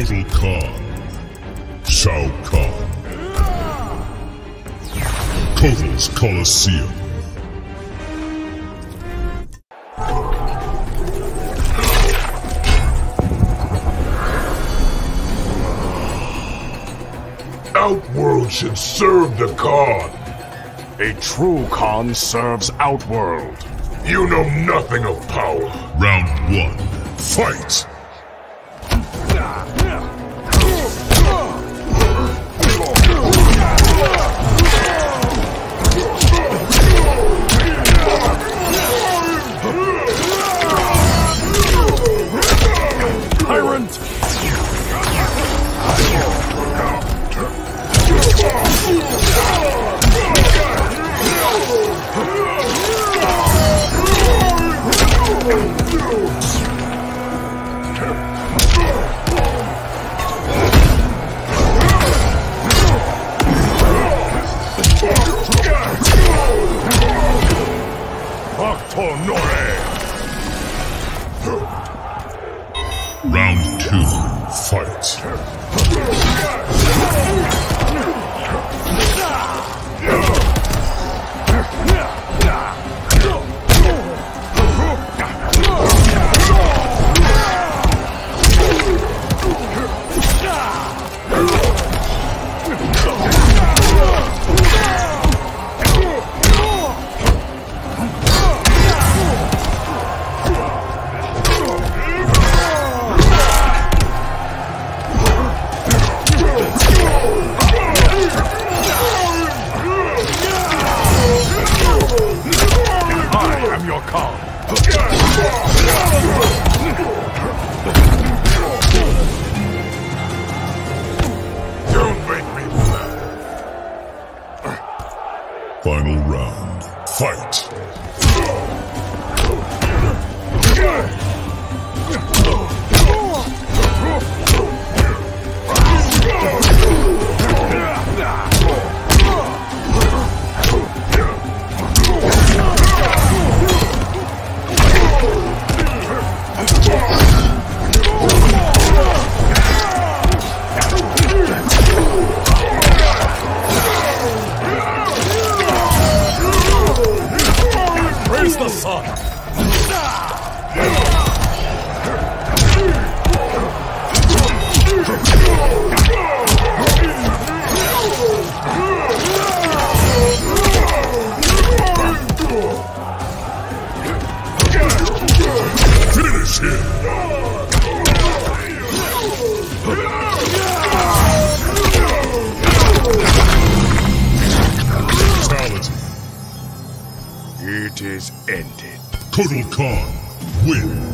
Kahn. Shao Kahn. Kotal's Coliseum. Outworld should serve the Kahn. A true Kahn serves Outworld. You know nothing of power. Round one. Fight! Tyrant! Octonore! Round two. Fight! Your Kahn. Don't make me mad. Final round. Fight! Praise the sun! Is ended. Kotal Kahn. Win.